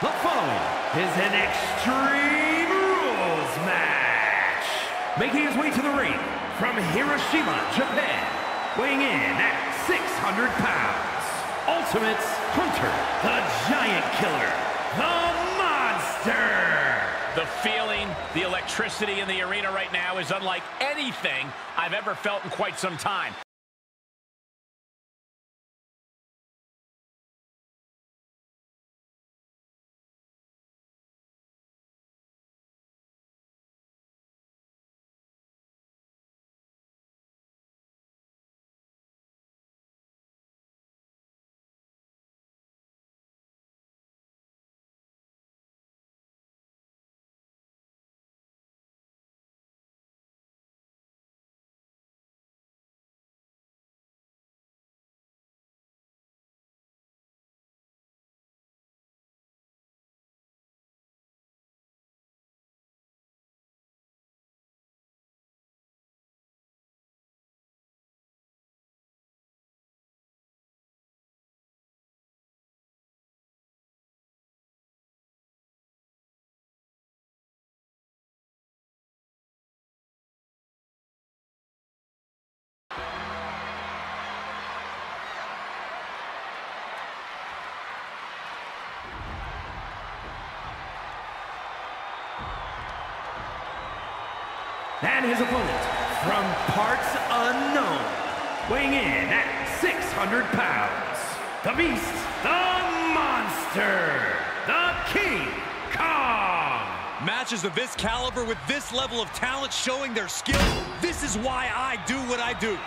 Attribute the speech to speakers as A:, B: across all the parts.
A: The following is an Extreme Rules match. Making his way to the ring from Hiroshima, Japan, weighing in at 600 pounds. Ultimates Hunter, the Giant Killer, the Monster.
B: The feeling, the electricity in the arena right now is unlike anything I've ever felt in quite some time.
A: And his opponent, from parts unknown, weighing in at 600 pounds, the Beast, the Monster, the King Kong.
C: Matches of this caliber with this level of talent showing their skill, this is why I do what I do.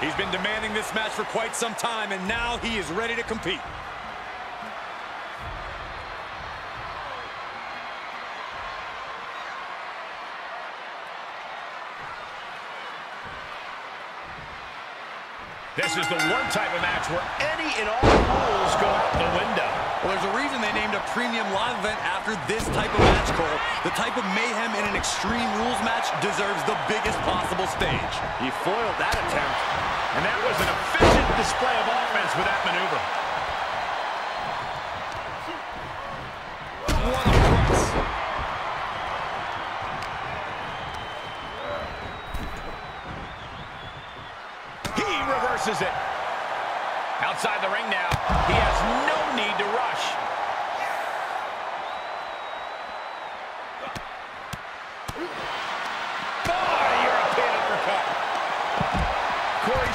C: He's been demanding this match for quite some time, and now he is ready to compete.
B: This is the one type of match where any and all rules go out the window.
C: Well, there's a reason they named a premium live event after this type of match, Cole. The type of mayhem in an Extreme Rules match deserves the biggest stage.
B: He foiled that attempt, and that was an efficient display of offense with that maneuver.
C: What a cross.
B: He reverses it. Outside the ring now. He has no need to rush.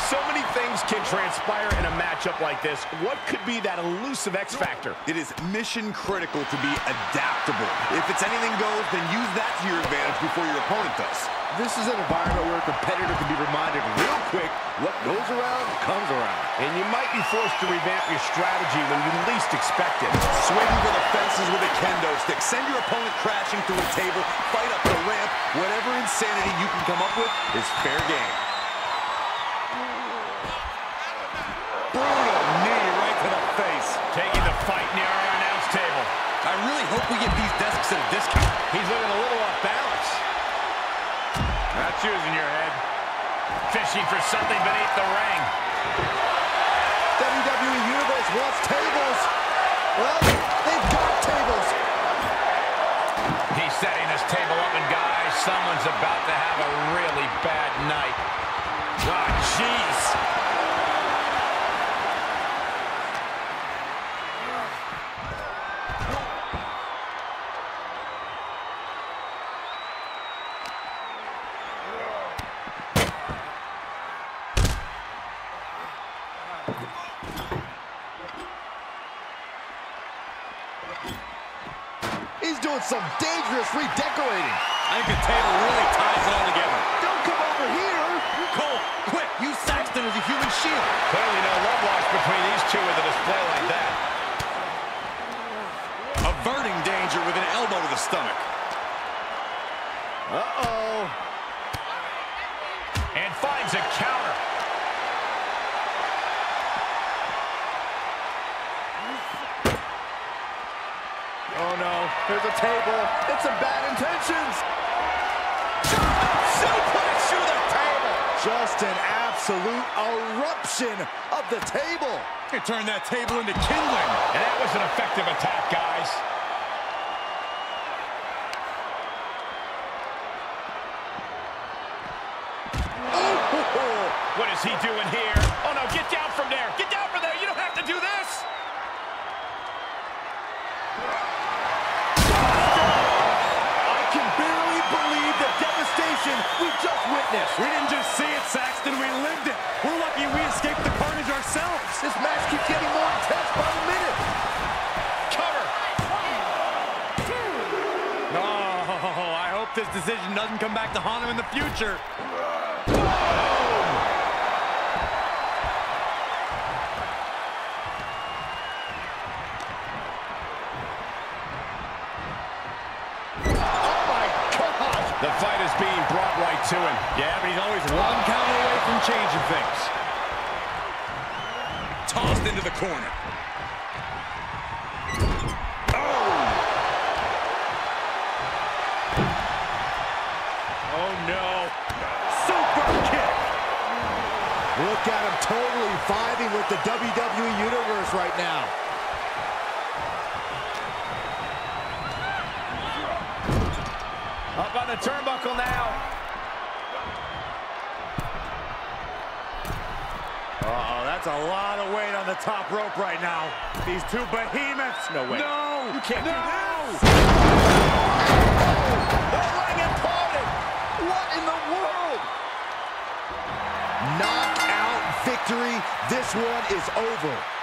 B: So many things can transpire in a matchup like this. What could be that elusive X factor?
D: It is mission critical to be adaptable. If it's anything goes, then use that to your advantage before your opponent does.
E: This is an environment where a competitor can be reminded real quick what goes around comes around.
B: And you might be forced to revamp your strategy when you least expect it.
D: Swing for the fences with a kendo stick. Send your opponent crashing through a table. Fight up the ramp. Whatever insanity you can come up with is fair game.
C: Get at a discount.
B: He's looking a little off balance. Not choosing your head. Fishing for something beneath the ring.
E: WWE Universe wants tables. Well, they've got tables.
B: He's setting this table up, and guys, someone's about to have a really bad night. Ah, jeez.
E: Some dangerous redecorating.
C: I think the table really ties it all together.
E: Don't come over here.
C: Cole, quick, use Saxton as a human shield.
B: Clearly no love lost between these two with a display like that.
C: Averting danger with an elbow to the stomach.
E: Uh-oh.
B: And finds a counter.
E: Oh, no. There's a table. It's some bad intentions.
B: Suplex through the table.
E: Just an absolute eruption of the table.
C: You turn that table into kindling.
B: And that was an effective attack, guys. Oh, what is he doing here? Oh, no, get down from there. Get down
C: escaped the carnage ourselves.
E: This match keeps getting more intense by the minute.
B: Cover.
C: Oh, I hope this decision doesn't come back to haunt him in the future.
E: Oh.
B: The fight is being brought right to him.
C: Yeah, but he's always one count away from changing things. Tossed into the corner. Oh!
B: oh, no.
C: Super kick.
E: Look at him totally vibing with the WWE Universe right now.
B: Up on the turnbuckle now.
C: Uh-oh, that's a lot of weight on the top rope right now. These two behemoths.
B: No way.
C: No.
B: You can't do
C: no.
E: The ring imploded. What in the world? Knockout victory. This one is over.